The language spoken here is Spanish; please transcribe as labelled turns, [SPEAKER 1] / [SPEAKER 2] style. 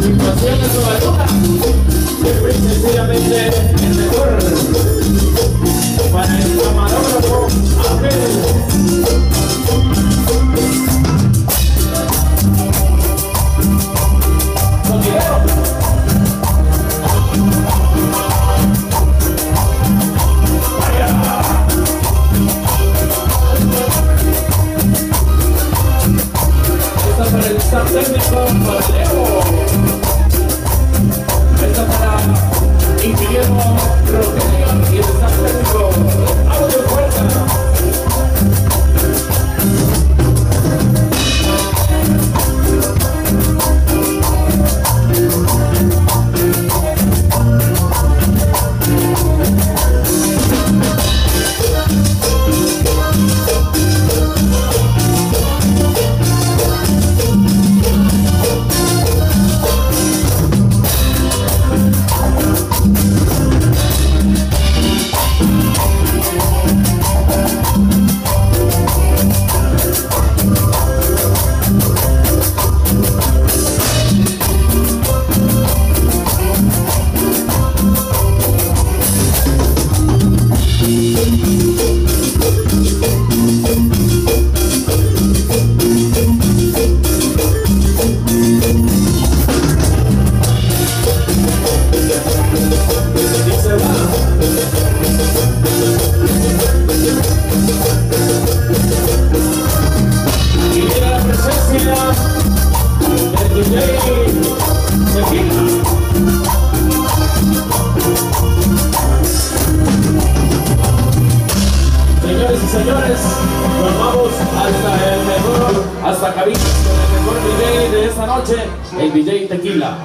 [SPEAKER 1] a su situación de su siempre y sencillamente el mejor para el camarógrafo. Esta para el técnico, para cabina con el mejor DJ de esta noche, el DJ Tequila.